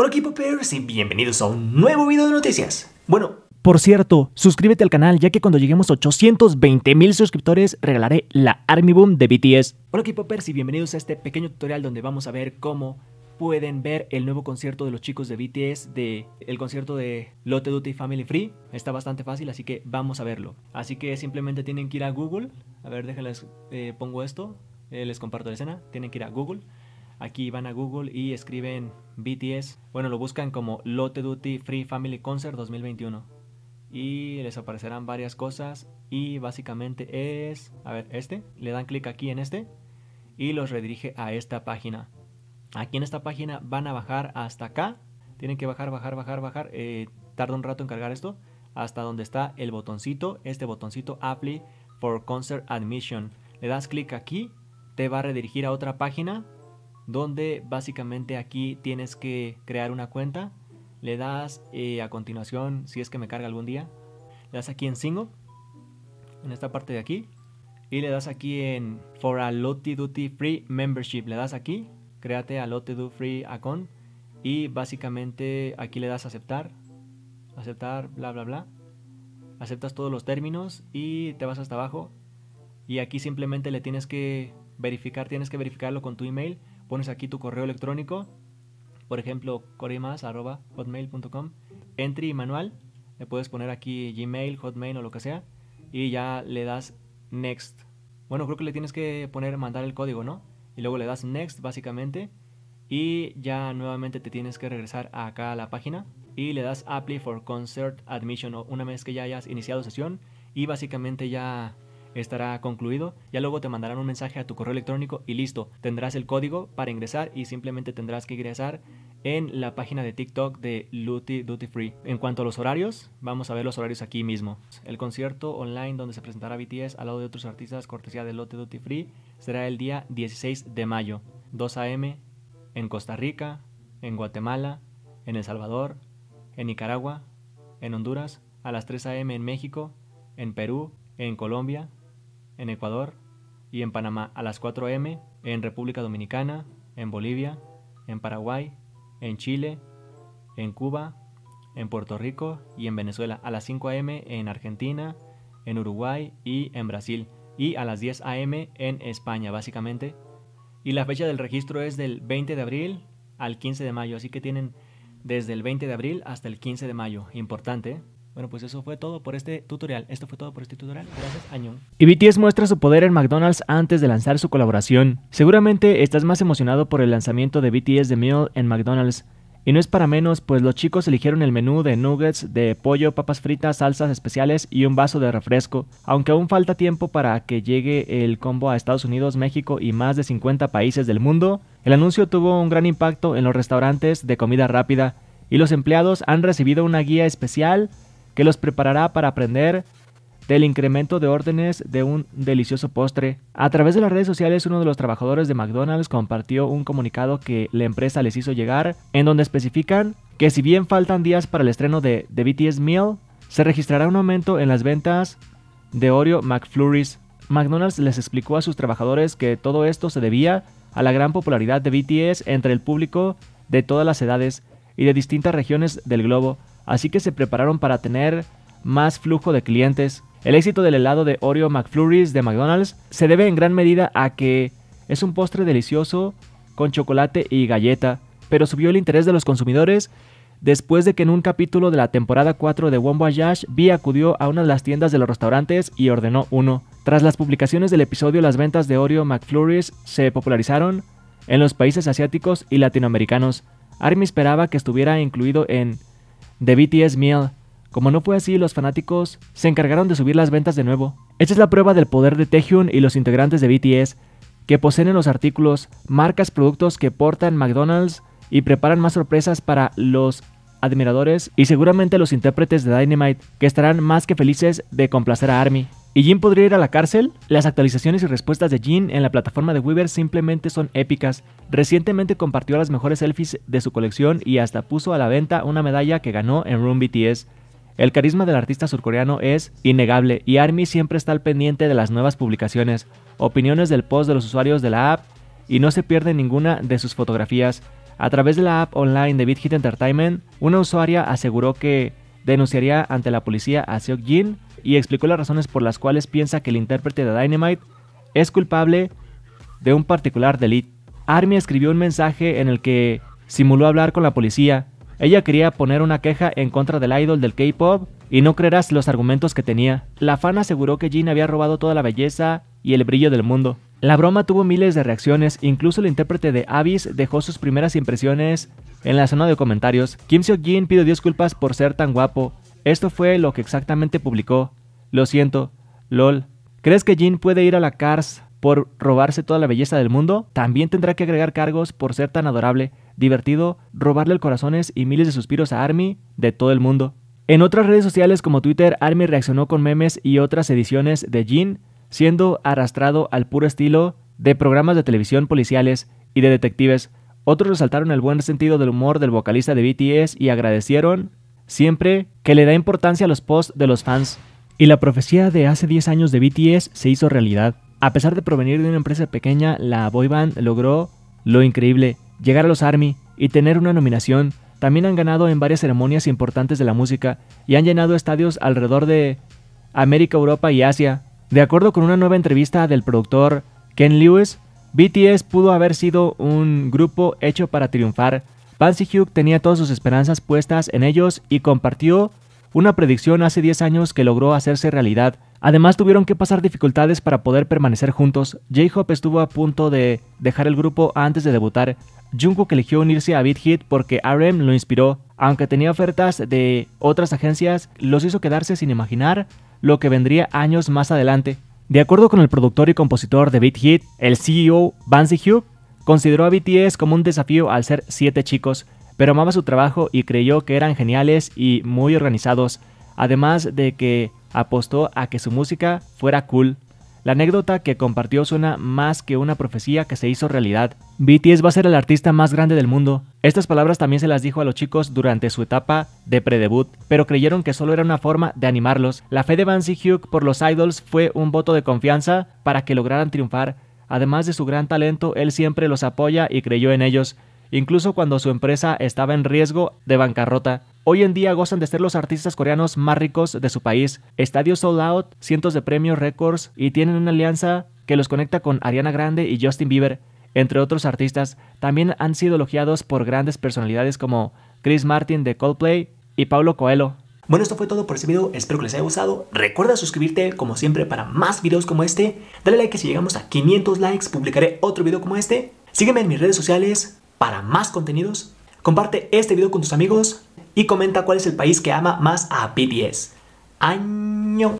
Hola Pairs y bienvenidos a un nuevo video de noticias. Bueno, por cierto, suscríbete al canal ya que cuando lleguemos a 820 mil suscriptores regalaré la Army Boom de BTS. Hola Pairs y bienvenidos a este pequeño tutorial donde vamos a ver cómo pueden ver el nuevo concierto de los chicos de BTS de el concierto de Lotte Duty Family Free. Está bastante fácil, así que vamos a verlo. Así que simplemente tienen que ir a Google. A ver, déjenles eh, pongo esto. Eh, les comparto la escena. Tienen que ir a Google. Aquí van a Google y escriben BTS. Bueno, lo buscan como Lotte Duty Free Family Concert 2021. Y les aparecerán varias cosas. Y básicamente es, a ver, este. Le dan clic aquí en este. Y los redirige a esta página. Aquí en esta página van a bajar hasta acá. Tienen que bajar, bajar, bajar, bajar. Eh, tarda un rato en cargar esto. Hasta donde está el botoncito. Este botoncito Apply for Concert Admission. Le das clic aquí. Te va a redirigir a otra página donde básicamente aquí tienes que crear una cuenta. Le das eh, a continuación, si es que me carga algún día, le das aquí en Single, en esta parte de aquí, y le das aquí en For a Lottie Duty Free Membership. Le das aquí, créate a Lottie Duty Free Account, y básicamente aquí le das aceptar, aceptar, bla, bla, bla. Aceptas todos los términos y te vas hasta abajo. Y aquí simplemente le tienes que verificar, tienes que verificarlo con tu email pones aquí tu correo electrónico, por ejemplo, coremas.hotmail.com, entry manual, le puedes poner aquí Gmail, Hotmail o lo que sea, y ya le das Next. Bueno, creo que le tienes que poner, mandar el código, ¿no? Y luego le das Next, básicamente, y ya nuevamente te tienes que regresar acá a la página y le das Apply for Concert Admission una vez que ya hayas iniciado sesión y básicamente ya estará concluido. Ya luego te mandarán un mensaje a tu correo electrónico y listo, tendrás el código para ingresar y simplemente tendrás que ingresar en la página de TikTok de Luty Duty Free. En cuanto a los horarios, vamos a ver los horarios aquí mismo. El concierto online donde se presentará BTS al lado de otros artistas cortesía de Luty Duty Free será el día 16 de mayo, 2 a.m. en Costa Rica, en Guatemala, en El Salvador, en Nicaragua, en Honduras, a las 3 a.m. en México, en Perú, en Colombia, en Ecuador y en Panamá a las 4 am, en República Dominicana, en Bolivia, en Paraguay, en Chile, en Cuba, en Puerto Rico y en Venezuela a las 5 am en Argentina, en Uruguay y en Brasil y a las 10 am en España básicamente. Y la fecha del registro es del 20 de abril al 15 de mayo, así que tienen desde el 20 de abril hasta el 15 de mayo. Importante. Bueno, pues eso fue todo por este tutorial. Esto fue todo por este tutorial. Gracias, Añón. Y BTS muestra su poder en McDonald's antes de lanzar su colaboración. Seguramente estás más emocionado por el lanzamiento de BTS The Meal en McDonald's. Y no es para menos, pues los chicos eligieron el menú de nuggets, de pollo, papas fritas, salsas especiales y un vaso de refresco. Aunque aún falta tiempo para que llegue el combo a Estados Unidos, México y más de 50 países del mundo, el anuncio tuvo un gran impacto en los restaurantes de comida rápida y los empleados han recibido una guía especial que los preparará para aprender del incremento de órdenes de un delicioso postre. A través de las redes sociales, uno de los trabajadores de McDonald's compartió un comunicado que la empresa les hizo llegar, en donde especifican que si bien faltan días para el estreno de The BTS Meal, se registrará un aumento en las ventas de Oreo McFlurries. McDonald's les explicó a sus trabajadores que todo esto se debía a la gran popularidad de BTS entre el público de todas las edades y de distintas regiones del globo, así que se prepararon para tener más flujo de clientes. El éxito del helado de Oreo McFlurries de McDonald's se debe en gran medida a que es un postre delicioso con chocolate y galleta, pero subió el interés de los consumidores después de que en un capítulo de la temporada 4 de One Voyage, Vi acudió a una de las tiendas de los restaurantes y ordenó uno. Tras las publicaciones del episodio, las ventas de Oreo McFlurries se popularizaron en los países asiáticos y latinoamericanos. Army esperaba que estuviera incluido en de BTS Meal. Como no fue así, los fanáticos se encargaron de subir las ventas de nuevo. Esta es la prueba del poder de Taehyung y los integrantes de BTS, que poseen los artículos, marcas, productos que portan McDonald's y preparan más sorpresas para los admiradores y seguramente los intérpretes de Dynamite, que estarán más que felices de complacer a ARMY. ¿Y Jin podría ir a la cárcel? Las actualizaciones y respuestas de Jin en la plataforma de Weaver simplemente son épicas. Recientemente compartió las mejores selfies de su colección y hasta puso a la venta una medalla que ganó en Room BTS. El carisma del artista surcoreano es innegable y ARMY siempre está al pendiente de las nuevas publicaciones, opiniones del post de los usuarios de la app y no se pierde ninguna de sus fotografías. A través de la app online de Beat Hit Entertainment, una usuaria aseguró que denunciaría ante la policía a Seok Jin y explicó las razones por las cuales piensa que el intérprete de Dynamite es culpable de un particular delito. Army escribió un mensaje en el que simuló hablar con la policía. Ella quería poner una queja en contra del idol del K-pop y no creerás los argumentos que tenía. La fan aseguró que Jin había robado toda la belleza y el brillo del mundo. La broma tuvo miles de reacciones, incluso el intérprete de Abyss dejó sus primeras impresiones en la zona de comentarios. Kim Seok-jin pidió disculpas por ser tan guapo. Esto fue lo que exactamente publicó. Lo siento, lol. ¿Crees que Jin puede ir a la cars por robarse toda la belleza del mundo? También tendrá que agregar cargos por ser tan adorable, divertido, robarle el corazones y miles de suspiros a Army de todo el mundo. En otras redes sociales como Twitter, Army reaccionó con memes y otras ediciones de Jin, siendo arrastrado al puro estilo de programas de televisión policiales y de detectives. Otros resaltaron el buen sentido del humor del vocalista de BTS y agradecieron siempre que le da importancia a los posts de los fans. Y la profecía de hace 10 años de BTS se hizo realidad. A pesar de provenir de una empresa pequeña, la boyband logró lo increíble, llegar a los ARMY y tener una nominación. También han ganado en varias ceremonias importantes de la música y han llenado estadios alrededor de América, Europa y Asia. De acuerdo con una nueva entrevista del productor Ken Lewis, BTS pudo haber sido un grupo hecho para triunfar. Pansy Hugh tenía todas sus esperanzas puestas en ellos y compartió una predicción hace 10 años que logró hacerse realidad. Además tuvieron que pasar dificultades para poder permanecer juntos. J-Hope estuvo a punto de dejar el grupo antes de debutar. Jungkook eligió unirse a Beat Hit porque RM lo inspiró. Aunque tenía ofertas de otras agencias, los hizo quedarse sin imaginar lo que vendría años más adelante. De acuerdo con el productor y compositor de Beat Hit, el CEO Bansi Hugh consideró a BTS como un desafío al ser siete chicos, pero amaba su trabajo y creyó que eran geniales y muy organizados, además de que apostó a que su música fuera cool. La anécdota que compartió suena más que una profecía que se hizo realidad. BTS va a ser el artista más grande del mundo. Estas palabras también se las dijo a los chicos durante su etapa de predebut, pero creyeron que solo era una forma de animarlos. La fe de Vance Hugh por los idols fue un voto de confianza para que lograran triunfar. Además de su gran talento, él siempre los apoya y creyó en ellos incluso cuando su empresa estaba en riesgo de bancarrota. Hoy en día gozan de ser los artistas coreanos más ricos de su país, estadios sold out, cientos de premios, récords y tienen una alianza que los conecta con Ariana Grande y Justin Bieber, entre otros artistas. También han sido elogiados por grandes personalidades como Chris Martin de Coldplay y Paulo Coelho. Bueno, esto fue todo por este video, espero que les haya gustado. Recuerda suscribirte como siempre para más videos como este. Dale like si llegamos a 500 likes publicaré otro video como este. Sígueme en mis redes sociales, para más contenidos, comparte este video con tus amigos y comenta cuál es el país que ama más a BTS. ¡Año!